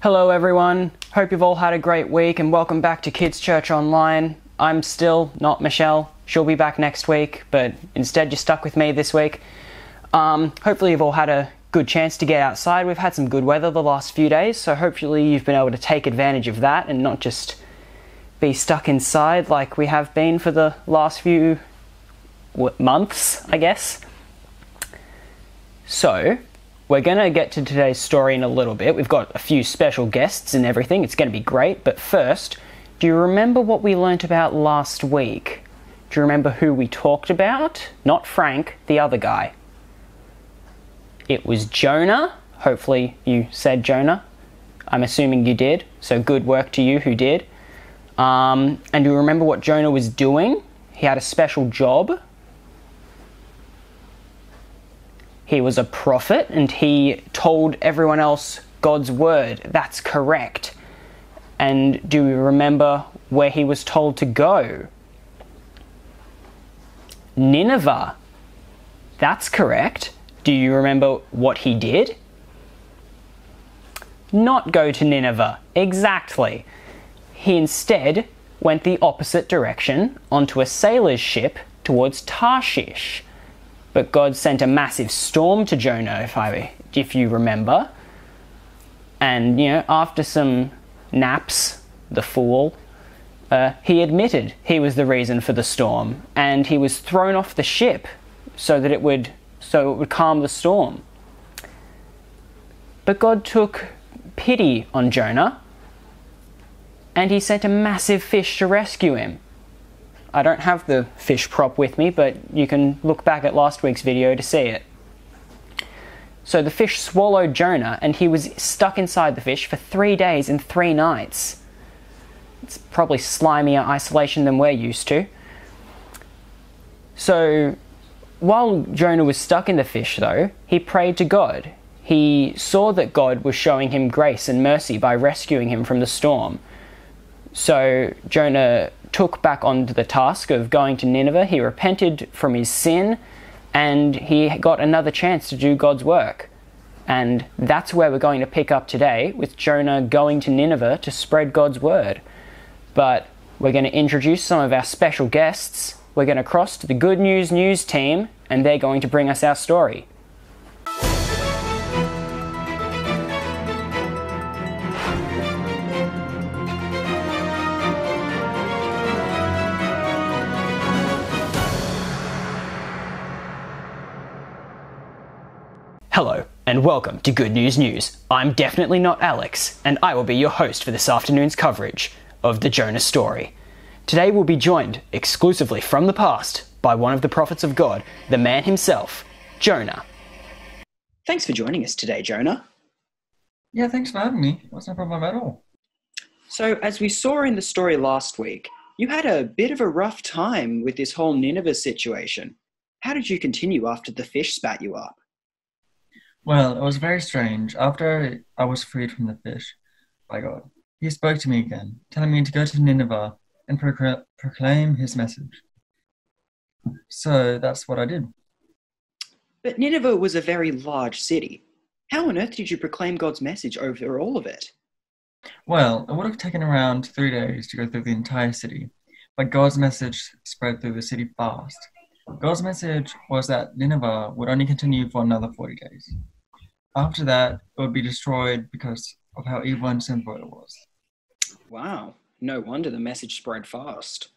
Hello, everyone. Hope you've all had a great week and welcome back to Kids Church Online. I'm still not Michelle. She'll be back next week, but instead, you're stuck with me this week. Um, hopefully, you've all had a good chance to get outside. We've had some good weather the last few days, so hopefully, you've been able to take advantage of that and not just be stuck inside like we have been for the last few months, I guess. So, we're going to get to today's story in a little bit. We've got a few special guests and everything. It's going to be great. But first, do you remember what we learnt about last week? Do you remember who we talked about? Not Frank, the other guy. It was Jonah. Hopefully, you said Jonah. I'm assuming you did. So, good work to you who did. Um, and do you remember what Jonah was doing? He had a special job He was a prophet and he told everyone else God's word. That's correct. And do we remember where he was told to go? Nineveh. That's correct. Do you remember what he did? Not go to Nineveh. Exactly. He instead went the opposite direction onto a sailor's ship towards Tarshish. But God sent a massive storm to Jonah, if, I, if you remember. And, you know, after some naps, the fool, uh, he admitted he was the reason for the storm, and he was thrown off the ship so that it would so it would calm the storm. But God took pity on Jonah, and he sent a massive fish to rescue him. I don't have the fish prop with me, but you can look back at last week's video to see it. So the fish swallowed Jonah, and he was stuck inside the fish for three days and three nights. It's probably slimier isolation than we're used to. So, while Jonah was stuck in the fish, though, he prayed to God. He saw that God was showing him grace and mercy by rescuing him from the storm. So, Jonah took back on the task of going to Nineveh. He repented from his sin and he got another chance to do God's work. And that's where we're going to pick up today with Jonah going to Nineveh to spread God's word. But we're going to introduce some of our special guests. We're going to cross to the Good News News team and they're going to bring us our story. Welcome to Good News News. I'm definitely not Alex, and I will be your host for this afternoon's coverage of the Jonah story. Today we'll be joined exclusively from the past by one of the prophets of God, the man himself, Jonah. Thanks for joining us today, Jonah. Yeah, thanks for having me. What's no problem at all. So, as we saw in the story last week, you had a bit of a rough time with this whole Nineveh situation. How did you continue after the fish spat you up? Well, it was very strange. After I was freed from the fish by God, he spoke to me again, telling me to go to Nineveh and procl- proclaim his message. So that's what I did. But Nineveh was a very large city. How on earth did you proclaim God's message over all of it? Well, it would have taken around three days to go through the entire city, but God's message spread through the city fast. God's message was that Nineveh would only continue for another 40 days. After that, it would be destroyed because of how evil and sinful it was. Wow, no wonder the message spread fast.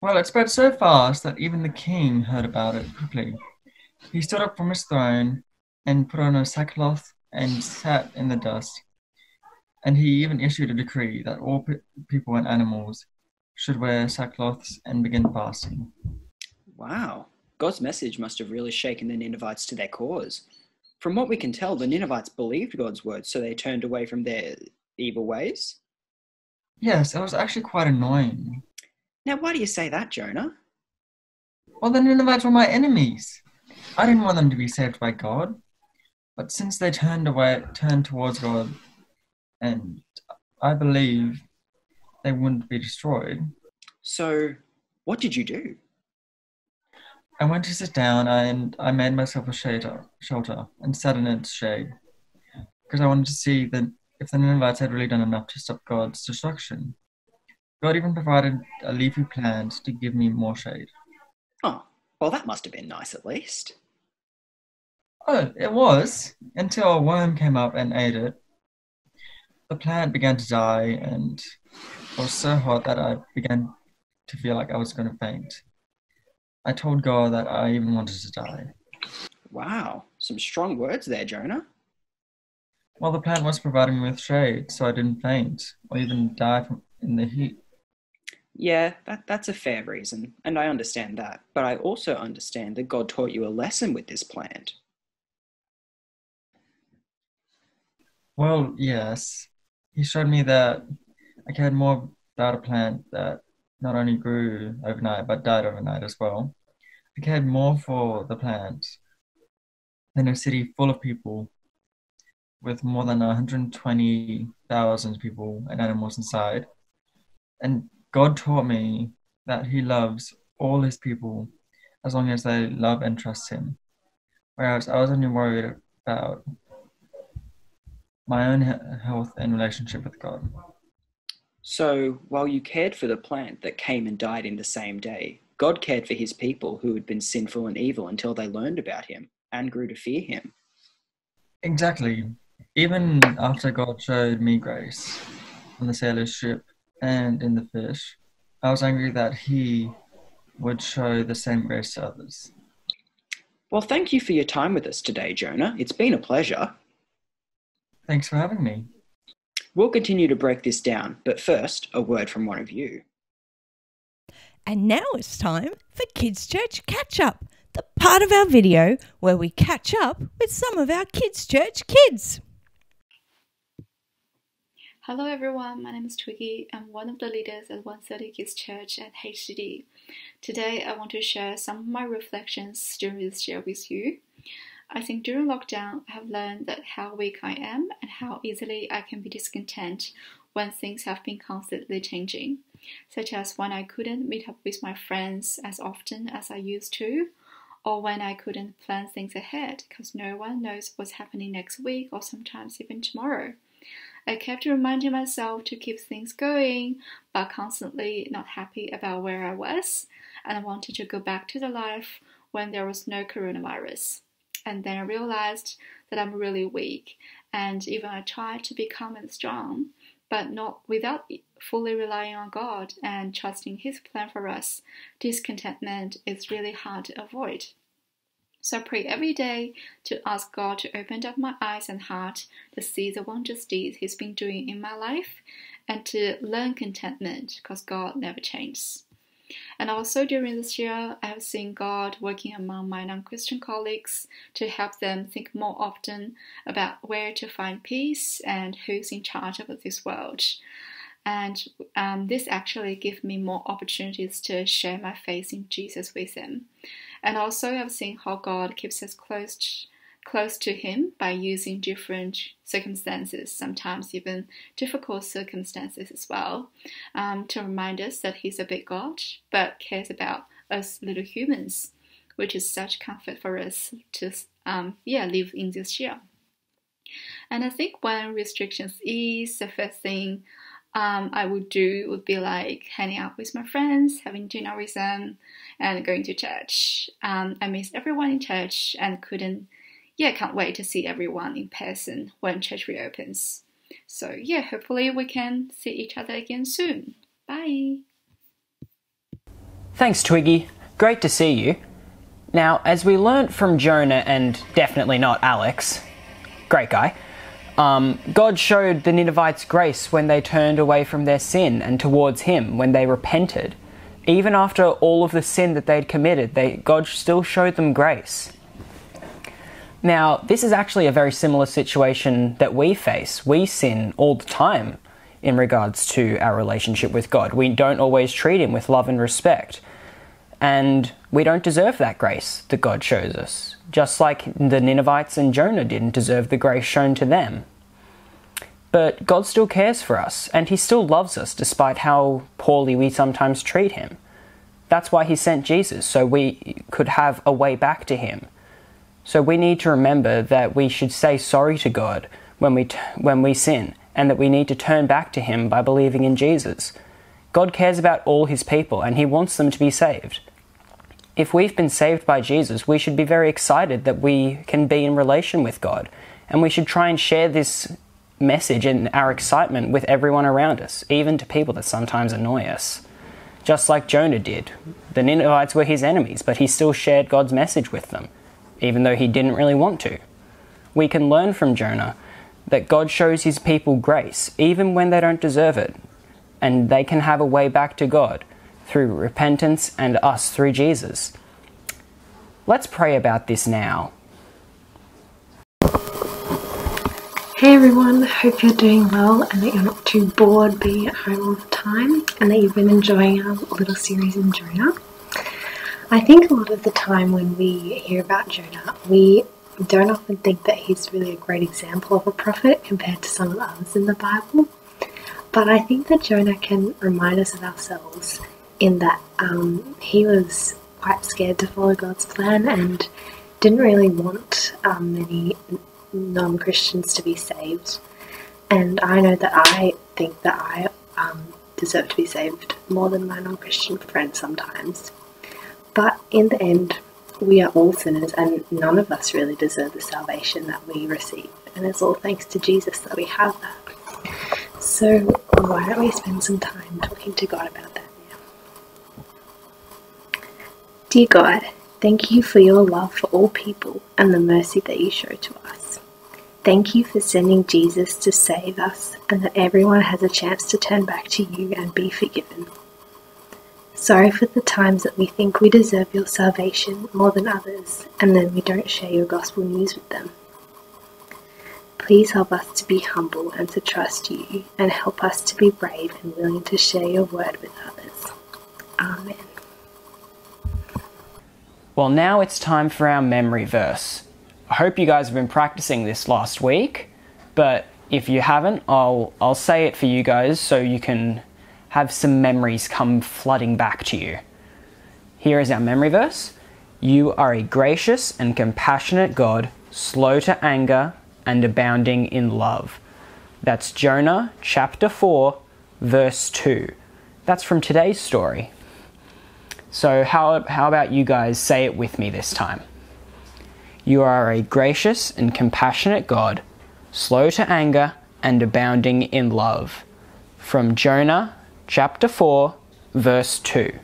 Well, it spread so fast that even the king heard about it quickly. He stood up from his throne and put on a sackcloth and sat in the dust. And he even issued a decree that all pe- people and animals should wear sackcloths and begin fasting. Wow, God's message must have really shaken the Ninevites to their cause. From what we can tell, the Ninevites believed God's word, so they turned away from their evil ways. Yes, it was actually quite annoying. Now, why do you say that, Jonah? Well, the Ninevites were my enemies. I didn't want them to be saved by God. But since they turned away, turned towards God, and I believe they wouldn't be destroyed, So, what did you do? I went to sit down and I made myself a shelter, shelter and sat in its shade. because I wanted to see that if the Ninevites had really done enough to stop God's destruction. God even provided a leafy plant to give me more shade. Oh, well, that must have been nice at least. Oh, it was until a worm came up and ate it. The plant began to die, and it was so hot that I began to feel like I was going to faint. I told God that I even wanted to die. Wow, some strong words there, Jonah. Well, the plant was providing me with shade, so I didn't faint or even die from, in the heat. Yeah, that, that's a fair reason, and I understand that. But I also understand that God taught you a lesson with this plant. Well, yes. He showed me that I cared more about a plant that not only grew overnight but died overnight as well. I cared more for the plant than a city full of people with more than 120,000 people and animals inside. And God taught me that He loves all His people as long as they love and trust Him. Whereas I was only worried about my own health and relationship with God. So, while you cared for the plant that came and died in the same day, God cared for his people who had been sinful and evil until they learned about him and grew to fear him. Exactly. Even after God showed me grace on the sailor's ship and in the fish, I was angry that he would show the same grace to others. Well, thank you for your time with us today, Jonah. It's been a pleasure. Thanks for having me. We'll continue to break this down, but first, a word from one of you. And now it's time for Kids Church Catch Up, the part of our video where we catch up with some of our Kids Church kids. Hello everyone, my name is Twiggy. I'm one of the leaders at 130 Kids Church at HTD. Today I want to share some of my reflections during this year with you. I think during lockdown, I have learned that how weak I am and how easily I can be discontent when things have been constantly changing, such as when I couldn't meet up with my friends as often as I used to, or when I couldn't plan things ahead because no one knows what's happening next week or sometimes even tomorrow. I kept reminding myself to keep things going, but constantly not happy about where I was, and I wanted to go back to the life when there was no coronavirus and then I realized that I'm really weak. And even I tried to become strong, but not without fully relying on God and trusting His plan for us, discontentment is really hard to avoid. So I pray every day to ask God to open up my eyes and heart to see the wondrous deeds He's been doing in my life and to learn contentment because God never changes. And also during this year, I have seen God working among my non Christian colleagues to help them think more often about where to find peace and who's in charge of this world. And um, this actually gives me more opportunities to share my faith in Jesus with them. And also, I've seen how God keeps us close close to Him by using different circumstances, sometimes even difficult circumstances as well, um, to remind us that He's a big God but cares about us little humans, which is such comfort for us to um, yeah live in this year. And I think when restrictions ease, the first thing um, I would do would be like hanging out with my friends, having dinner with them, and going to church. Um, I missed everyone in church and couldn't yeah, can't wait to see everyone in person when church reopens. So, yeah, hopefully we can see each other again soon. Bye. Thanks, Twiggy. Great to see you. Now, as we learnt from Jonah and definitely not Alex, great guy, um, God showed the Ninevites grace when they turned away from their sin and towards Him when they repented. Even after all of the sin that they'd committed, they, God still showed them grace. Now, this is actually a very similar situation that we face. We sin all the time in regards to our relationship with God. We don't always treat Him with love and respect. And we don't deserve that grace that God shows us, just like the Ninevites and Jonah didn't deserve the grace shown to them. But God still cares for us, and He still loves us despite how poorly we sometimes treat Him. That's why He sent Jesus, so we could have a way back to Him so we need to remember that we should say sorry to God when we, t- when we sin, and that we need to turn back to Him by believing in Jesus. God cares about all His people, and He wants them to be saved. If we've been saved by Jesus, we should be very excited that we can be in relation with God, and we should try and share this message and our excitement with everyone around us, even to people that sometimes annoy us. Just like Jonah did. The Ninevites were his enemies, but he still shared God's message with them, even though he didn't really want to. We can learn from Jonah that God shows his people grace, even when they don't deserve it, and they can have a way back to God through repentance and us through Jesus. Let's pray about this now. Hey everyone, hope you're doing well and that you're not too bored being at home all the time and that you've been enjoying our little series in Jonah. I think a lot of the time when we hear about Jonah, we don't often think that he's really a great example of a prophet compared to some of the others in the Bible. But I think that Jonah can remind us of ourselves in that um, he was quite scared to follow God's plan and didn't really want um, many non Christians to be saved. And I know that I think that I um, deserve to be saved more than my non Christian friends sometimes. But in the end, we are all sinners, and none of us really deserve the salvation that we receive. And it's all thanks to Jesus that we have that. So, why don't we spend some time talking to God about that now? Dear God, thank you for your love for all people and the mercy that you show to us. Thank you for sending Jesus to save us and that everyone has a chance to turn back to you and be forgiven. Sorry for the times that we think we deserve your salvation more than others and then we don't share your gospel news with them. Please help us to be humble and to trust you and help us to be brave and willing to share your word with others. Amen. Well, now it's time for our memory verse. I hope you guys have been practicing this last week, but if you haven't, I'll I'll say it for you guys so you can have some memories come flooding back to you. Here is our memory verse. You are a gracious and compassionate God, slow to anger and abounding in love. That's Jonah chapter 4, verse 2. That's from today's story. So, how, how about you guys say it with me this time? You are a gracious and compassionate God, slow to anger and abounding in love. From Jonah chapter 4, verse 2.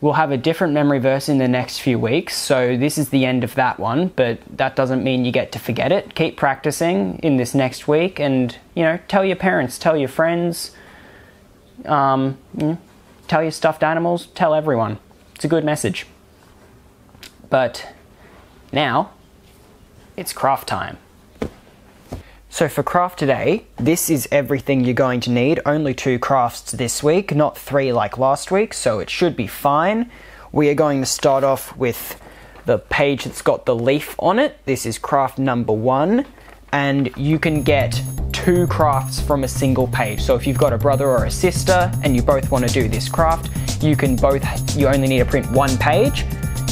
We'll have a different memory verse in the next few weeks, so this is the end of that one, but that doesn't mean you get to forget it. Keep practicing in this next week and, you know, tell your parents, tell your friends, um, know, tell your stuffed animals, tell everyone. It's a good message. But now, it's craft time. So for craft today, this is everything you're going to need. Only two crafts this week, not three like last week, so it should be fine. We are going to start off with the page that's got the leaf on it. This is craft number one, and you can get two crafts from a single page. So if you've got a brother or a sister and you both want to do this craft, you can both, you only need to print one page.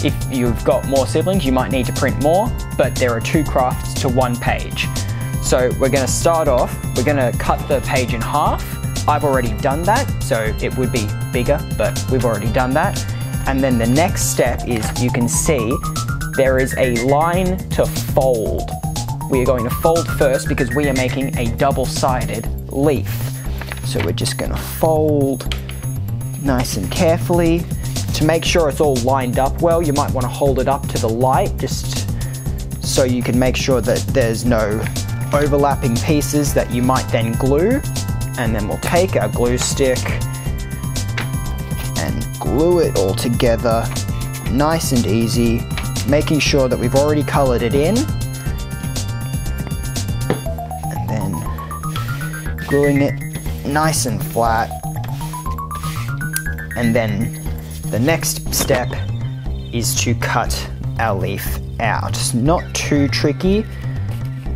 If you've got more siblings, you might need to print more, but there are two crafts to one page. So we're going to start off, we're going to cut the page in half. I've already done that, so it would be bigger, but we've already done that. And then the next step is you can see there is a line to fold. We are going to fold first because we are making a double-sided leaf. So we're just going to fold nice and carefully. To make sure it's all lined up well, you might want to hold it up to the light just so you can make sure that there's no overlapping pieces that you might then glue. And then we'll take our glue stick and glue it all together nice and easy, making sure that we've already colored it in. And then gluing it nice and flat. And then the next step is to cut our leaf out. It's not too tricky.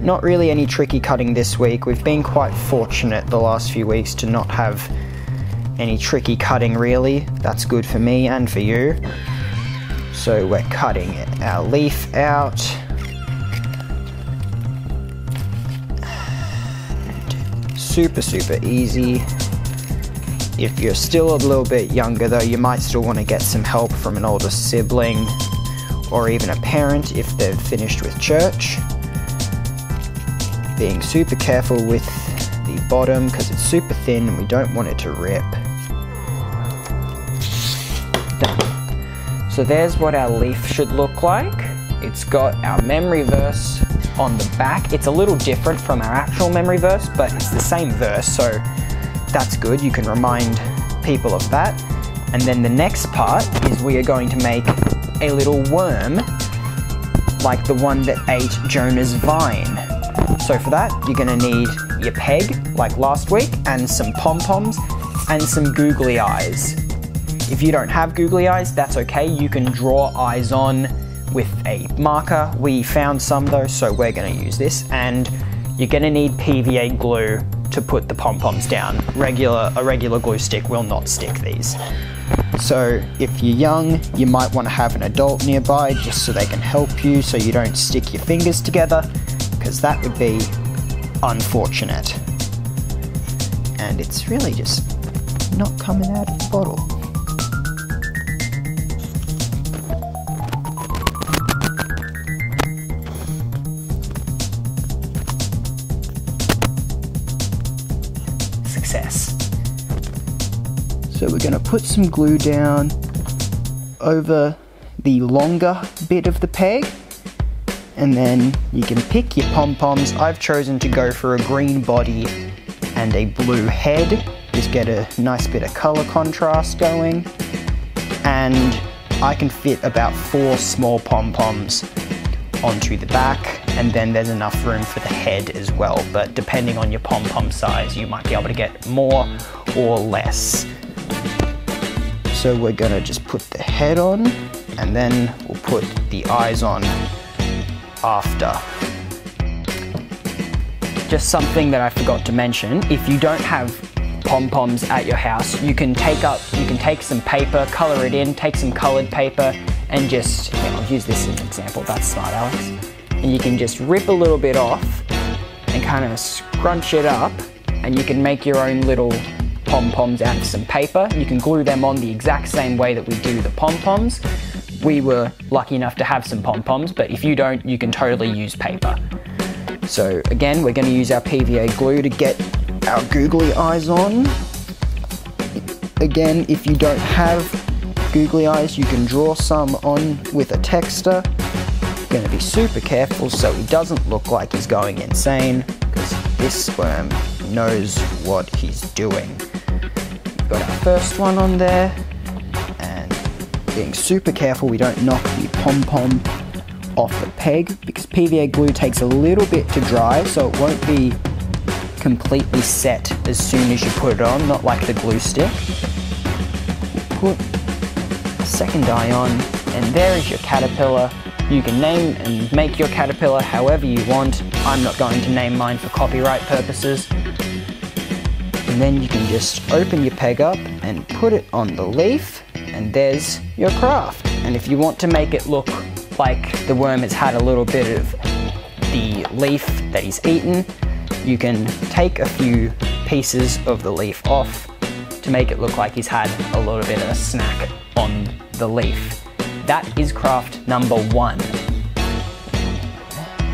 Not really any tricky cutting this week. We've been quite fortunate the last few weeks to not have any tricky cutting really. That's good for me and for you. So we're cutting our leaf out. super, super easy. If you're still a little bit younger though, you might still want to get some help from an older sibling or even a parent if they've finished with church. Being super careful with the bottom because it's super thin and we don't want it to rip. Done. So there's what our leaf should look like. It's got our memory verse on the back. It's a little different from our actual memory verse, but it's the same verse, so that's good. You can remind people of that. And then the next part is we are going to make a little worm like the one that ate Jonah's vine. So for that, you're gonna need your peg, like last week, and some pom-poms, and some googly eyes. If you don't have googly eyes, that's okay. You can draw eyes on with a marker. We found some though, so we're gonna use this. And you're gonna need PVA glue to put the pom-poms down. Regular, a regular glue stick will not stick these. So if you're young, you might want to have an adult nearby just so they can help you so you don't stick your fingers together, because that would be unfortunate. And it's really just not coming out of the bottle. Success. So we're going to put some glue down over the longer bit of the peg and then you can pick your pom-poms. I've chosen to go for a green body and a blue head. Just get a nice bit of color contrast going. And I can fit about four small pom-poms onto the back and then there's enough room for the head as well. But depending on your pom-pom size, you might be able to get more or less. So we're gonna just put the head on and then we'll put the eyes on after. Just something that I forgot to mention, if you don't have pom-poms at your house, you can take up, you can take some paper, color it in, take some colored paper and just, yeah, I'll use this as an example, that's smart Alex. And you can just rip a little bit off and kind of scrunch it up and you can make your own little pom-poms out of some paper. You can glue them on the exact same way that we do the pom-poms. We were lucky enough to have some pom-poms, but if you don't, you can totally use paper. So again, we're gonna use our PVA glue to get our googly eyes on. Again, if you don't have googly eyes, you can draw some on with a texter. Gonna be super careful so he doesn't look like he's going insane, because this worm knows what he's doing. Got our first one on there, being super careful we don't knock the pom-pom off the peg, because PVA glue takes a little bit to dry, so it won't be completely set as soon as you put it on, not like the glue stick. Put a second eye on, and there is your caterpillar. You can name and make your caterpillar however you want. I'm not going to name mine for copyright purposes. And then you can just open your peg up and put it on the leaf, and there's your craft. And if you want to make it look like the worm has had a little bit of the leaf that he's eaten, you can take a few pieces of the leaf off to make it look like he's had a little bit of a snack on the leaf. That is craft number one.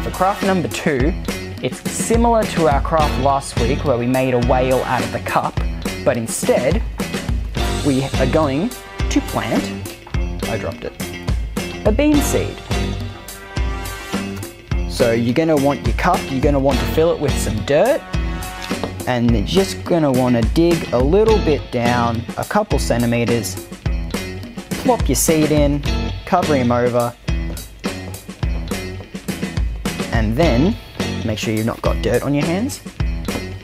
For craft number two, it's similar to our craft last week where we made a whale out of the cup, but instead we are going to plant, I dropped it, a bean seed. So you're gonna want your cup, you're gonna want to fill it with some dirt, and you're just gonna wanna dig a little bit down, a couple centimeters, plop your seed in, cover him over, and then make sure you've not got dirt on your hands.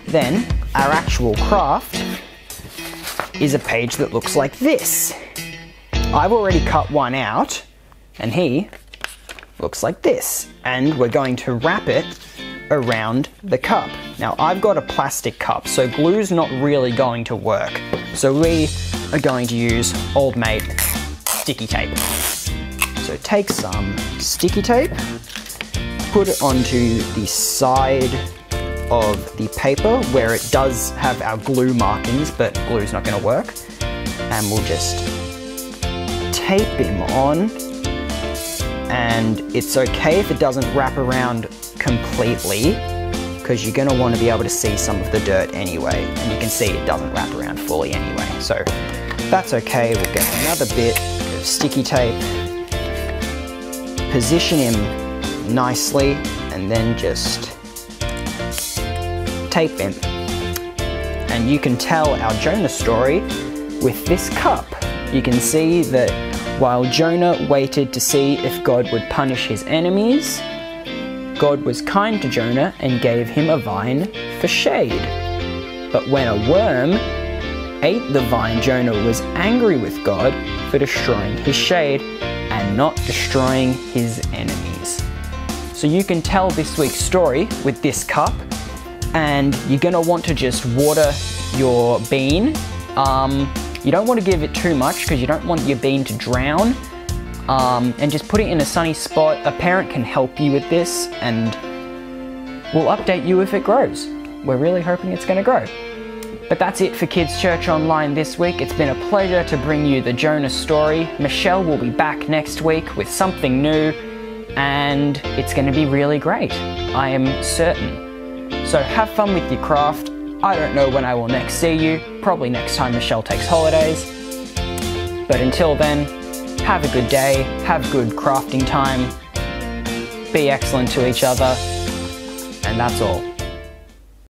Then our actual craft is a page that looks like this. I've already cut one out, and he looks like this. And we're going to wrap it around the cup. Now I've got a plastic cup, so glue's not really going to work. So we are going to use Old Mate sticky tape. So take some sticky tape, put it onto the side of the paper where it does have our glue markings, but glue's not gonna work. And we'll just tape him on. And it's okay if it doesn't wrap around completely because you're gonna wanna be able to see some of the dirt anyway. And you can see it doesn't wrap around fully anyway. So that's okay, we'll get another bit of sticky tape, position him nicely, and then just tape him. And you can tell our Jonah story with this cup. You can see that while Jonah waited to see if God would punish his enemies, God was kind to Jonah and gave him a vine for shade. But when a worm ate the vine, Jonah was angry with God for destroying his shade and not destroying his enemies. So you can tell this week's story with this cup, and you're gonna want to just water your bean. Um, you don't want to give it too much because you don't want your bean to drown. Um, and just put it in a sunny spot. A parent can help you with this, and we'll update you if it grows. We're really hoping it's going to grow. But that's it for Kids Church Online this week. It's been a pleasure to bring you the Jonah story. Michelle will be back next week with something new, and it's going to be really great. I am certain. So have fun with your craft. I don't know when I will next see you, probably next time Michelle takes holidays. But until then, have a good day, have good crafting time, be excellent to each other, and that's all.